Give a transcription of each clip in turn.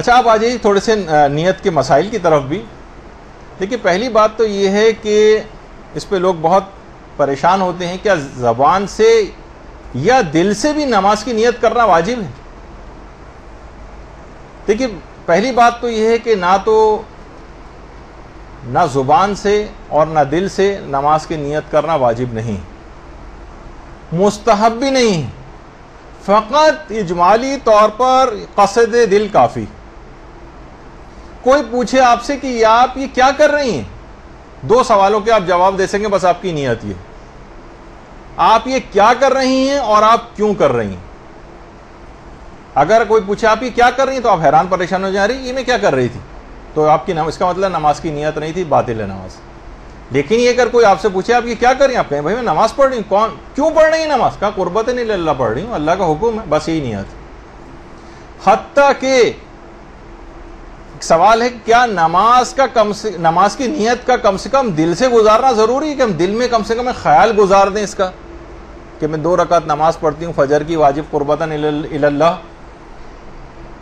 अच्छा आप आ जाइए थोड़े से नियत के मसाइल की तरफ़ भी। देखिए, पहली बात तो ये है कि इस पर लोग बहुत परेशान होते हैं, क्या ज़बान से या दिल से भी नमाज़ की नियत करना वाजिब है? देखिए, पहली बात तो यह है कि ना तो ना ज़ुबान से और ना दिल से नमाज़ की नियत करना वाजिब नहीं मुस्तहब भी नहीं फ़कत इजमाली तौर पर कसद दिल काफ़ी। कोई पूछे आपसे कि आप ये क्या कर रही हैं? दो सवालों के आप जवाब दे सकेंगे बस आपकी नीयत ये। आप ये क्या कर रही हैं और आप क्यों कर रही हैं? अगर कोई पूछे आप ये क्या कर रही हैं तो आप हैरान परेशान हो जा रही ये मैं क्या कर रही थी? तो आपकी नमाज़ इसका मतलब नमाज़ की नीयत नहीं थी, बातिल है नमाज़। लेकिन ये अगर कोई आपसे पूछे आप ये क्या कर रही आप कहें, भाई मैं नमाज़ पढ़ रही हूँ, कौन, क्यों पढ़ रही है नमाज़? का कुर्बत नहीं, अल्लाह पढ़ रही हूँ, अल्लाह का हुक्म है, बस यही नीयत हत्या के सवाल है, क्या नमाज़ का कम से, नमाज़ की नीयत का कम से कम दिल से गुजारना ज़रूरी है कि हम दिल में कम से कम ख्याल गुजार दें इसका? कि मैं दो रकात नमाज़ पढ़ती हूँ, फजर की वाजिब कुर्बतन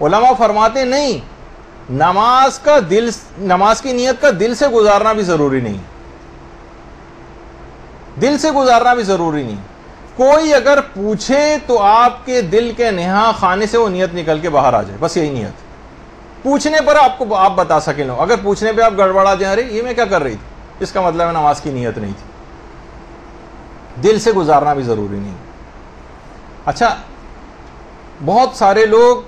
उलमा फरमाते, नहीं, नमाज़ का दिल नमाज़ की नीयत का दिल से गुजारना भी ज़रूरी नहीं। दिल से गुजारना भी ज़रूरी नहीं। कोई अगर पूछे तो आपके दिल के नेहा खाने से वो नियत निकल के बाहर आ जाए। बस यही नियत। पूछने पर आपको आप बता सके लो अगर पूछने पे आप गड़बड़ा जा अरे ये मैं क्या कर रही थी? इसका मतलब है नमाज़ की नीयत नहीं थी। दिल से गुजारना भी ज़रूरी नहीं। अच्छा बहुत सारे लोग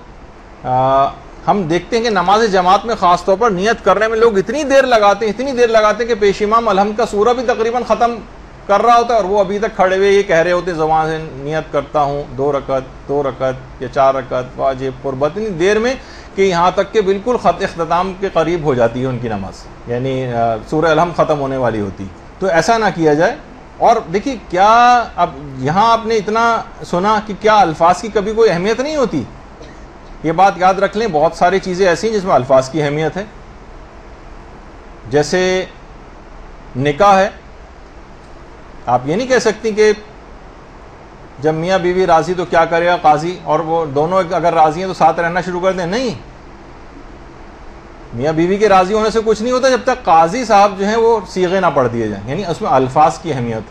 आ, हम देखते हैं कि नमाज़ जमात में ख़ास तौर पर नियत करने में लोग इतनी देर लगाते हैं इतनी देर लगाते हैं कि पेशिमाम अलहम का सूरा भी तकरीबन ख़त्म कर रहा होता है और वो अभी तक खड़े हुए ये कह रहे होते जबान से नियत करता हूँ दो रकत दो रकत या चार रकत वाजिब कुर्बत। इतनी देर में कि यहाँ तक के बिल्कुल ख़त अख्ताम के करीब हो जाती है उनकी नमाज़। यानी सूर अलहम ख़त्म होने वाली होती। तो ऐसा ना किया जाए। और देखिए, क्या अब यहाँ आपने इतना सुना कि क्या अल्फाज की कभी कोई अहमियत नहीं होती? ये बात याद रख लें, बहुत सारी चीज़ें ऐसी हैं जिसमें अल्फाज की अहमियत है। जैसे, निकाह है। आप ये नहीं कह सकती कि जब मियाँ बीवी राज़ी तो क्या करेगा काजी? और वो दोनों अगर राज़ी हैं तो साथ रहना शुरू कर दें। नहीं। मियाँ बीवी के राज़ी होने से कुछ नहीं होता जब तक काजी साहब जो हैं वो सीगे ना पढ़ दिए जाएँ। यानी उसमें अल्फाज की अहमियत।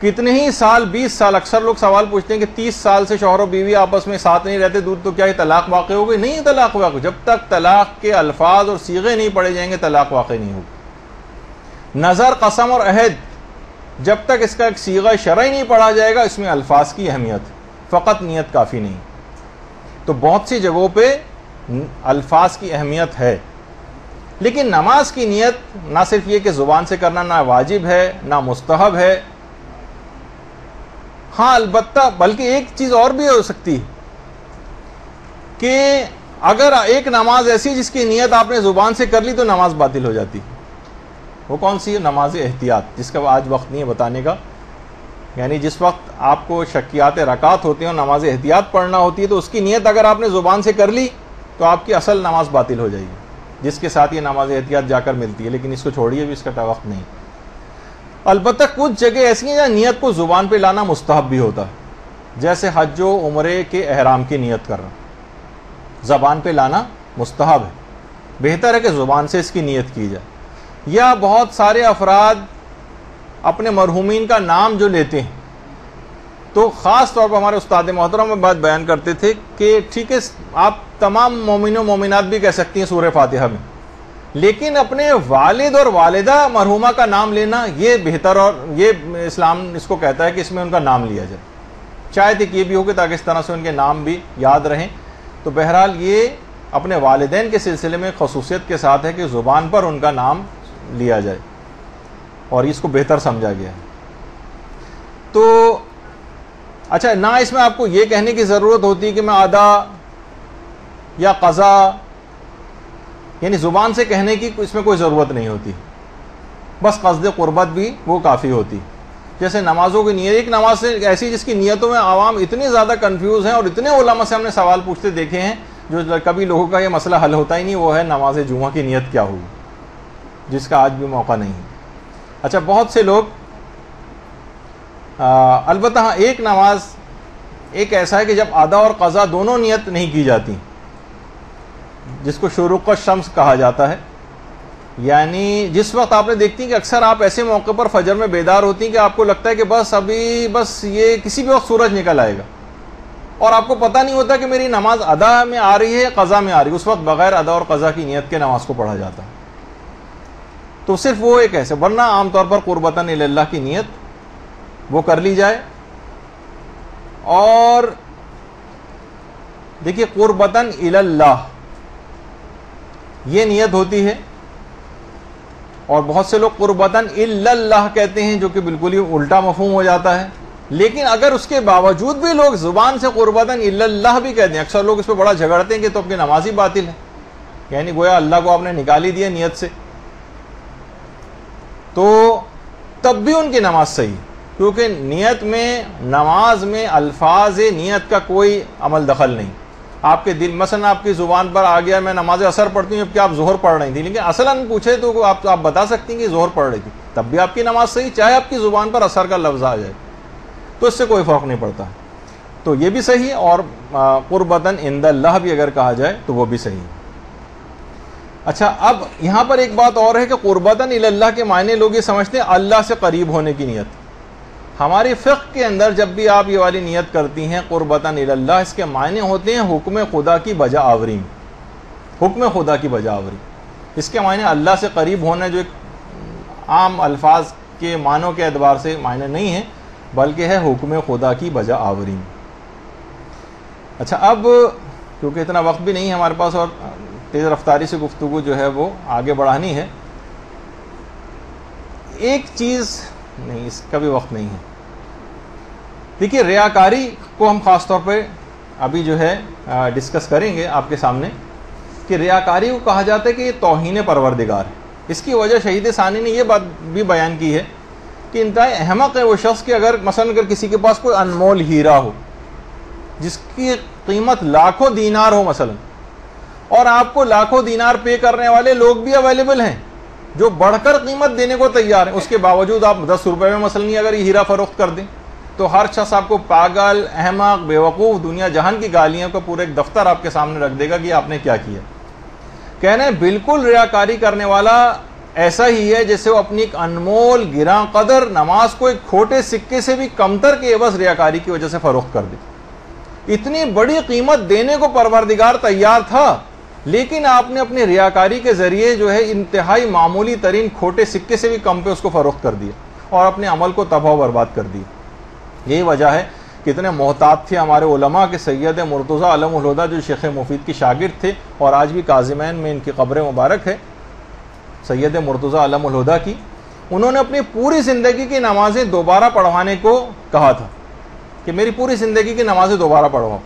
कितने ही साल, बीस साल, अक्सर लोग सवाल पूछते हैं कि तीस साल से शोहर और बीवी आपस में साथ नहीं रहते, दूर तो क्या तलाक वाक़ हो गई नहीं, तलाक वाक़ जब तक तलाक के अल्फाज और सीगे नहीं पढ़े जाएँगे, तलाक वाक़ नहीं होगी। नज़र, कसम और अहद। जब तक इसका एक सीगा शरा नहीं पढ़ा जाएगा, इसमें अल्फाज की अहमियत, फ़कत नीयत काफ़ी नहीं। तो बहुत सी जगहों पे अल्फाज की अहमियत है। लेकिन नमाज़ की नीयत ना सिर्फ़ ये कि ज़ुबान से करना ना वाजिब है, ना मुस्तहब है। हाँ अलबत्ता, बल्कि एक चीज़ और भी हो सकती है कि अगर एक नमाज़ ऐसी जिसकी नीयत आपने ज़ुबान से कर ली तो नमाज़ बातिल हो जाती। वो कौन सी है? नमाज़ एहतियात। जिसका आज वक्त नहीं है बताने का। यानी जिस वक्त आपको शक्यात रकात होती हैं और नमाज़ एहतियात पढ़ना होती है तो उसकी नीयत अगर आपने ज़ुबान से कर ली तो आपकी असल नमाज़ बातिल हो जाएगी। जिसके साथ ये नमाज़ एहतियात जाकर मिलती है, लेकिन इसको छोड़िए भी इसका वक्त नहीं। अलबत् कुछ जगह ऐसी हैं जहाँ नीयत को ज़ुबान पर लाना मुस्तहब भी होता है। जैसे हज व उम्र के अहराम की नीयत करना। ज़बान पे लाना मुस्तहब है। बेहतर है कि ज़ुबान से इसकी नीयत की जाए। या बहुत सारे अफराद अपने मरहूमिन का नाम जो लेते हैं। तो ख़ास तौर पर हमारे उस्ताद मोहतरम में बात बयान करते थे कि ठीक है, आप तमाम मोमिन, मोमिनत भी कह सकती हैं सूर्य फातिहा में। लेकिन अपने वालिद और वालदा मरहुमा का नाम लेना ये बेहतर और ये इस्लाम इसको कहता है कि इसमें उनका नाम लिया जाए। शायद एक ये भी हो कि ताकि इस तरह से उनके नाम भी याद रहें। तो बहरहाल ये अपने वालदेन के सिलसिले में खसूसियत के साथ है कि ज़ुबान पर उनका नाम लिया जाए। और इसको बेहतर समझा गया है। तो अच्छा ना इसमें आपको ये कहने की ज़रूरत होती कि मैं आदा या कज़ा, यानी ज़ुबान से कहने की इसमें कोई ज़रूरत नहीं होती। बस कसद क़ुरबत भी वो काफ़ी होती। जैसे नमाज़ों की नीयत, एक नमाज़ से ऐसी जिसकी नीयतों में आवाम इतनी ज़्यादा कन्फ्यूज़ हैं और इतने उलमा से हमने सवाल पूछते देखे हैं, जो कभी लोगों का ये मसला हल होता ही नहीं, वो है नमाज़ जुमा की नीयत क्या होगी जिसका आज भी मौका नहीं है। अच्छा बहुत से लोग अलबत् हाँ एक नमाज़, एक ऐसा है कि जब आदा और कज़ा दोनों नियत नहीं की जाती, जिसको शुरुक शम्स कहा जाता है, यानी जिस वक्त आपने देखती हैं कि अक्सर आप ऐसे मौके पर फजर में बेदार होती हैं कि आपको लगता है कि बस अभी, बस ये किसी भी वक्त सूरज निकल आएगा। और आपको पता नहीं होता कि मेरी नमाज़ अदा में आ रही है कज़ा में आ रही है, उस वक्त बगैर अदा और कज़ा की नीयत के नमाज़ को पढ़ा जाता है। तो सिर्फ़ वो एक ऐसे, वरना आमतौर पर कुर्बतन अल्लाह की नीयत वो कर ली जाए। और देखिए, कुर्बतन इल्लाह ये नीयत होती है, और बहुत से लोग कुर्बतन इल्लाह कहते हैं, जो कि बिल्कुल ही उल्टा मफहूम हो जाता है। लेकिन अगर उसके बावजूद भी लोग ज़ुबान से कुर्बतन इल्लाह भी कहते हैं, अक्सर लोग इस पर बड़ा झगड़ते हैं कि तो आपकी नमाजी बातिल है। यानी गोया अल्लाह को आपने निकाली दिया नीयत से। तो तब भी उनकी नमाज़ सही, क्योंकि नियत में, नमाज़ में अल्फाज नियत का कोई अमल दखल नहीं। आपके दिल मसन आपकी ज़ुबान पर आ गया, मैं नमाज़ असर पढ़ती हूँ जबकि आप जोहर पढ़ रही थी? लेकिन असलन पूछे तो आप आप बता सकती हैं कि जोहर पढ़ रही थी। तब भी आपकी नमाज़ सही, चाहे आपकी ज़ुबान पर असर का लफ्ज़ आ जाए। तो इससे कोई फ़र्क नहीं पड़ता। तो ये भी सही और कुर्बतन इंदल्लाह भी अगर कहा जाए तो वो भी सही है। अच्छा अब यहाँ पर एक बात और है कि कुर्बतन अल्लाह के मायने लोग ये समझते हैं, अल्लाह से करीब होने की नीयत। हमारे फ़िक के अंदर जब भी आप ये वाली नीयत करती हैं, कुर्बतन अल्लाह इसके मायने होते हैं हुक्म खुदा की बजा आवरी हुक्म खुदा की बजा आवरी। इसके मायने अल्लाह से करीब होना जो एक आम अल्फाज के मानों के अतबार से मायने नहीं है, बल्कि है हुक्म खुदा की बजा आवरी अच्छा अब, क्योंकि इतना वक्त भी नहीं है हमारे पास और तेज़ रफ्तारी से गुफ्तु जो है वो आगे बढ़ानी है। एक चीज़ नहीं, इसका भी वक्त नहीं है। देखिए, रियाकारी को हम ख़ास तौर पे अभी जो है डिस्कस करेंगे आपके सामने कि रियाकारी को कहा जाता है कि ये तोहन परवरदिगार है। इसकी वजह शहीद सानी ने यह बात भी बयान की है कि इंतहा अहमक है वो शख्स कि अगर, मसलन अगर किसी के पास कोई अनमोल हीरा हो, जिसकी कीमत लाखों दीनार हो मसलन और आपको लाखों दीनार पे करने वाले लोग भी अवेलेबल हैं, जो बढ़कर कीमत देने को तैयार है। उसके बावजूद आप दस रुपए में मसल नहीं अगर ये हीरा फरोख्त कर दें तो हर शख्स आपको पागल, अहमक, बेवकूफ़, दुनिया जहान की गालियों का पूरे एक दफ्तर आपके सामने रख देगा कि आपने क्या किया। कहना है, बिल्कुल रियाकारी करने वाला ऐसा ही है जैसे वो अपनी एक अनमोल, गिरा कदर, नमाज़ को एक खोटे सिक्के से भी कमतर के एवज रियाकारी की वजह से फरोख्त कर दी। इतनी बड़ी कीमत देने को परवरदिगार तैयार था लेकिन आपने अपनी रियाकारी के ज़रिए जो है इंतहाई मामूली तरीन खोटे सिक्के से भी कम पे उसको फरोख्त कर दिया और अपने अमल को तबाह बर्बाद कर दिया यही वजह है कितने मोहतात थे हमारे उलमा के सैद मुर्तज़ा अलमदा जो शेख मुफीद की शागिर थे और आज भी काजिमैन में इनकी कब्र मुबारक है सैद मुर्तज़ा अलमदा की। उन्होंने अपनी पूरी ज़िंदगी की नमाज़ें दोबारा पढ़वाने को कहा था कि मेरी पूरी ज़िंदगी की नमाज़ें दोबारा पढ़वाओ।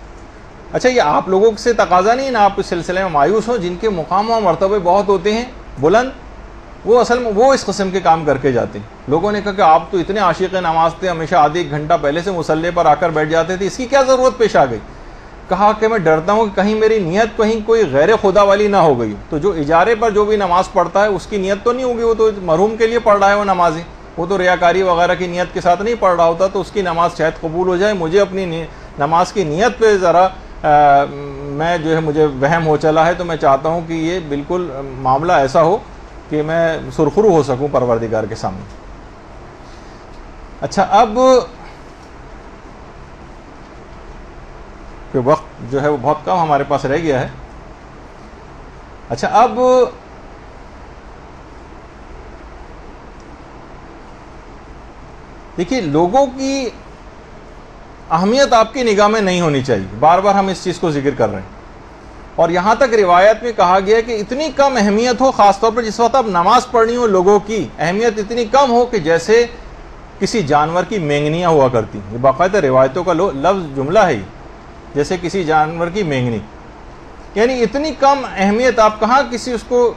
अच्छा ये आप लोगों से तकाजा नहीं, ना आप इस सिलसिले में मायूस हो, जिनके मुकाम और मरतबे बहुत होते हैं, बुलंद, वो असल में, वो इस कस्म के काम करके जाते हैं। लोगों ने कहा कि आप तो इतने आशिक नमाज़ थे, हमेशा आधे एक घंटा पहले से मुसल्ले पर आकर बैठ जाते थे, इसकी क्या ज़रूरत पेश आ गई? कहा कि मैं डरता हूँ कि कहीं मेरी नीयत कहीं कोई गैर खुदा वाली ना हो गई तो जो इजारे पर जो भी नमाज़ पढ़ता है, उसकी नीयत तो नहीं होगी, वो तो मरहूम के लिए पढ़ रहा है वो नमाज़ें। वो तो रियाकारी वगैरह की नीयत के साथ नहीं पढ़ रहा होता तो उसकी नमाज़ शायद कबूल हो जाए, मुझे अपनी नमाज़ की नीयत पर ज़रा मैं जो है, मुझे वहम हो चला है तो मैं चाहता हूँ कि ये बिल्कुल मामला ऐसा हो कि मैं सुरखरू हो सकूँ परवरदिगार के सामने। अच्छा अब वक्त जो है, वो बहुत कम हमारे पास रह गया है। अच्छा अब देखिए, लोगों की अहमियत आपकी निगाह में नहीं होनी चाहिए। बार बार हम इस चीज़ को ज़िक्र कर रहे हैं। और यहाँ तक रिवायत में कहा गया कि इतनी कम अहमियत हो, ख़ासतौर पर जिस वक्त आप नमाज़ पढ़नी हो, लोगों की अहमियत इतनी कम हो कि जैसे किसी जानवर की मेंगनियाँ हुआ करती ये बाकायदा रिवायतों का लफ्ज़ जुमला है जैसे किसी जानवर की मेंगनी। यानी इतनी कम अहमियत आप कहाँ किसी उसको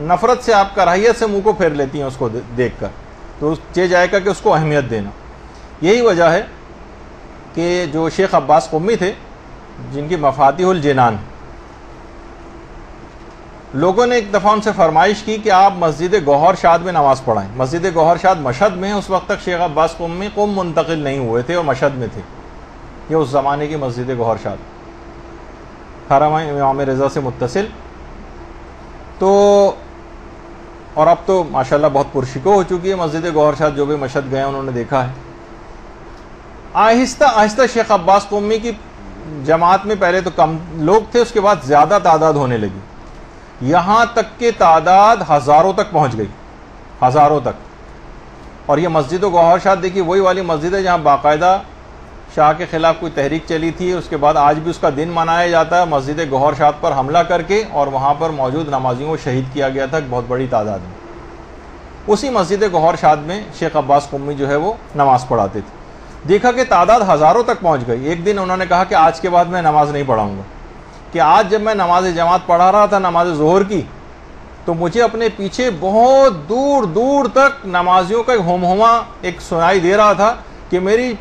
नफ़रत से, आप कराहियत से मुँह को फेर लेती हैं उसको देख कर तो चे जाएगा कि उसको अहमियत देना। यही वजह है कि जो शेख अब्बास कौमी थे, जिनकी मफातिहुल जिनान। लोगों ने एक दफ़ा उनसे फरमाइश की कि आप मस्जिद गौहर शाद में नमाज़ पढ़ाएँ। मस्जिद गौहर शाद मशद में उस वक्त तक शेख अब्बास कौमी कौम मुंतकिल नहीं हुए थे और मशद में थे। ये उस ज़माने की मस्जिद गौहर शाद। हरम इमाम रज़ा से मुतसिल तो और अब तो माशाल्लाह बहुत पुरशिको हो चुकी है मस्जिद गौहर शाह जो भी मशद गए उन्होंने देखा है। आहिस्ता आहिस्ता शेख अब्बास कौमी की जमात में पहले तो कम लोग थे, उसके बाद ज़्यादा तादाद होने लगी। यहाँ तक के तादाद हज़ारों तक पहुँच गई। हज़ारों तक। और ये मस्जिद गौहर शाह देखिए वही वाली मस्जिद है जहाँ बाकायदा शाह के खिलाफ कोई तहरीक चली थी, उसके बाद आज भी उसका दिन मनाया जाता है, मस्जिद गौहर शाह पर हमला करके, और वहाँ पर मौजूद नमाजियों को शहीद किया गया था, बहुत बड़ी तादाद में। उसी मस्जिद गौहर शाद में शेख अब्बास कुम्मी जो है वो नमाज़ पढ़ाते थे। देखा कि तादाद हज़ारों तक पहुँच गई। एक दिन उन्होंने कहा कि आज के बाद मैं नमाज़ नहीं पढ़ाऊँगा। कि आज जब मैं नमाज़ जमात पढ़ा रहा था नमाज़ जोहर की तो मुझे अपने पीछे बहुत दूर दूर तक नमाजियों का एक होमहोमा एक सुनाई दे रहा था कि मेरी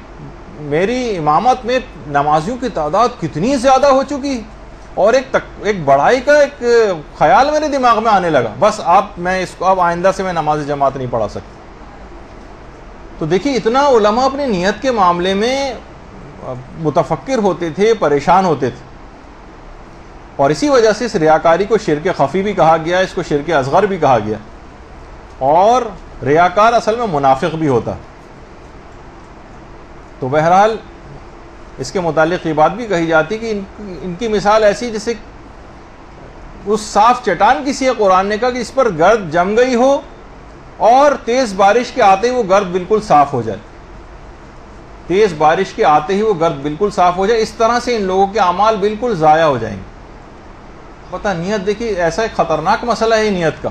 मेरी इमामत में नमाजियों की तादाद कितनी ज़्यादा हो चुकी और एक तक, एक बढ़ाई का एक ख्याल मेरे दिमाग में आने लगा। बस आप, मैं इसको, अब आइंदा से मैं नमाज़ जमात नहीं पढ़ा सकता। तो देखिए इतना उलमा अपनी नीयत के मामले में मुतफक्र होते थे परेशान होते थे। और इसी वजह से इस रियाकारी को शिरक खफी भी कहा गया इसको शिरक असगर भी कहा गया। और रियाकार असल में मुनाफिक भी होता। तो बहरहाल इसके मुतालिक ये बात भी कही जाती कि इन, इनकी मिसाल ऐसी जैसे उस साफ़ चटान किसी कुरान ने कहा कि इस पर गर्द जम गई हो और तेज बारिश के आते ही वो गर्द बिल्कुल साफ़ हो जाए तेज बारिश के आते ही वो गर्द बिल्कुल साफ़ हो जाए। इस तरह से इन लोगों के अमाल बिल्कुल ज़ाया हो जाएँगे। पता, नीयत देखिए, ऐसा एक ख़तरनाक मसला है नीयत का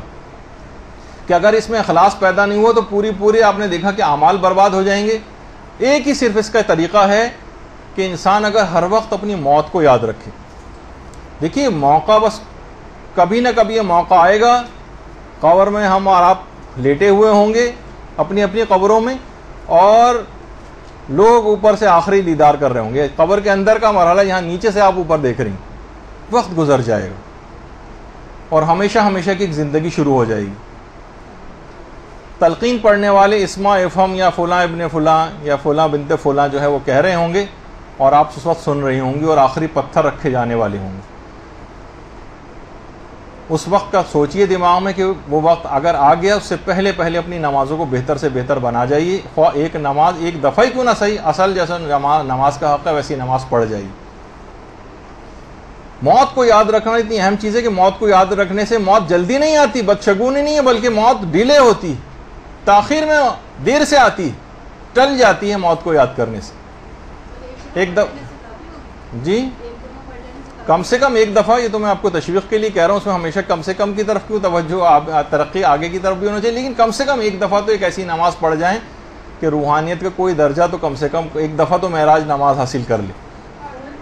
कि अगर इसमें अखलास पैदा नहीं हुआ तो पूरी पूरी आपने देखा कि अमाल बर्बाद हो जाएँगे। एक ही सिर्फ़ इसका तरीका है कि इंसान अगर हर वक्त अपनी मौत को याद रखे। देखिए, मौका बस कभी ना कभी ये मौका आएगा। कवर में हम और आप लेटे हुए होंगे अपनी अपनी कब्रों में और लोग ऊपर से आखिरी दीदार कर रहे होंगे। कब्र के अंदर का मरहला यहाँ नीचे से आप ऊपर देख रही वक्त गुजर जाएगा और हमेशा हमेशा की ज़िंदगी शुरू हो जाएगी। तलकिन पढ़ने वाले इसमा इफ़म या फ़ुला इबन फ़ुला या फ़ुला बिनते फ़ुला जो है वो कह रहे होंगे और आप उस वक्त सुन रही होंगी और आखिरी पत्थर रखे जाने वाले होंगे। उस वक्त का सोचिए दिमाग में कि वो वक्त अगर आ गया उससे पहले पहले अपनी नमाज़ों को बेहतर से बेहतर बना जाइए। ख्वा एक नमाज़ एक दफ़ा ही क्यों ना सही? असल जैसा नमाज़ का हक़ है वैसी नमाज़ पढ़ जाइए। मौत को याद रखना इतनी अहम चीज़ है कि मौत को याद रखने से मौत जल्दी नहीं आती बदशगुनी नहीं है बल्कि मौत डिले होती ताखिर में देर से आती टल जाती है मौत को याद करने से। एक दफ जी? कम से कम एक दफ़ा, ये तो मैं आपको तशवीक़ के लिए कह रहा हूँ, उसमें हमेशा कम से कम की तरफ़ क्यों तवज्जो तरक्की आगे की तरफ़ भी होना चाहिए, लेकिन कम से कम एक दफ़ा तो एक ऐसी नमाज़ पढ़ जाएँ कि रूहानियत का कोई दर्जा तो कम से कम, एक दफ़ा तो महराज नमाज़ हासिल कर ले।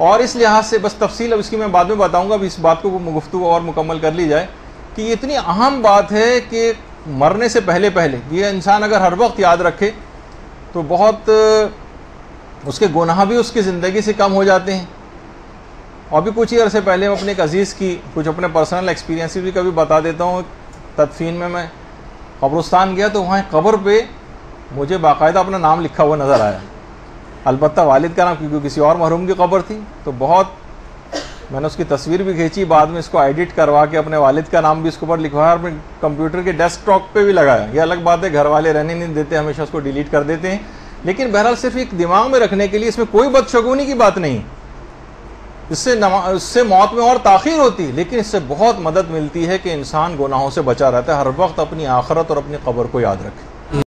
और इस लिहाज से बस तफसील, अब इसकी मैं बाद में बताऊँगा, अब इस बात को गुफ्तु और मुकम्मल कर ली जाए कि ये इतनी अहम बात है कि मरने से पहले पहले, ये इंसान अगर हर वक्त याद रखे तो बहुत, उसके गुनाह भी उसकी ज़िंदगी से कम हो जाते हैं। और भी कुछ ही अरसे पहले मैं अपने एक अज़ीज़ की कुछ अपने पर्सनल एक्सपीरियंस भी कभी बता देता हूँ। तदफीन में मैं कब्रस्तान गया तो वहाँ कब्र पे मुझे बाकायदा अपना नाम लिखा हुआ नज़र आया। अलबत् वालिद का नाम, क्योंकि किसी और महरूम की कब्र थी। तो बहुत मैंने उसकी तस्वीर भी खींची, बाद में इसको एडिट करवा के अपने वालिद का नाम भी इसके ऊपर लिखवाया और अपने कंप्यूटर के डेस्कटॉप पे भी लगाया। ये अलग बात है, घर वाले रहने नहीं देते, हमेशा उसको डिलीट कर देते हैं। लेकिन बहरहाल सिर्फ़ एक दिमाग में रखने के लिए इसमें कोई बदशगुनी की बात नहीं। इससे इससे मौत में और ताखिर होती है लेकिन इससे बहुत मदद मिलती है कि इंसान गुनाहों से बचा रहता है। हर वक्त अपनी आखरत और अपनी कब्र को याद रखे।